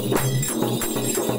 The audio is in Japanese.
どうぞ。